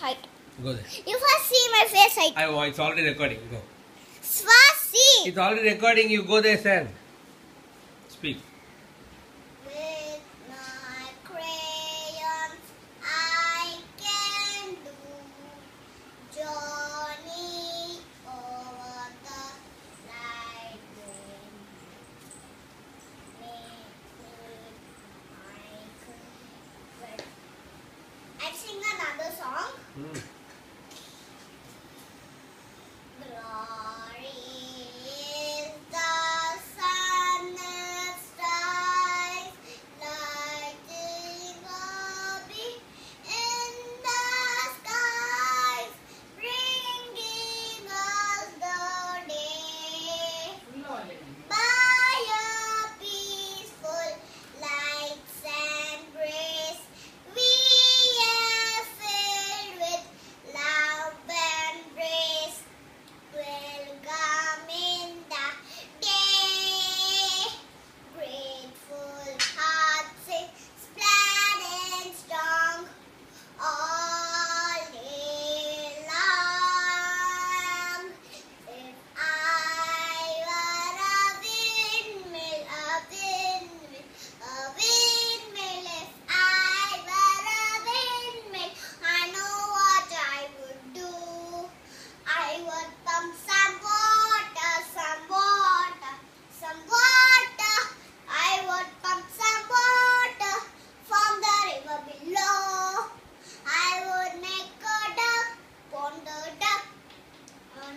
much. Go there. You first see my face height. I, oh, it's already recording. Go. Swasi. It's already recording. You go there, Sam. Speak.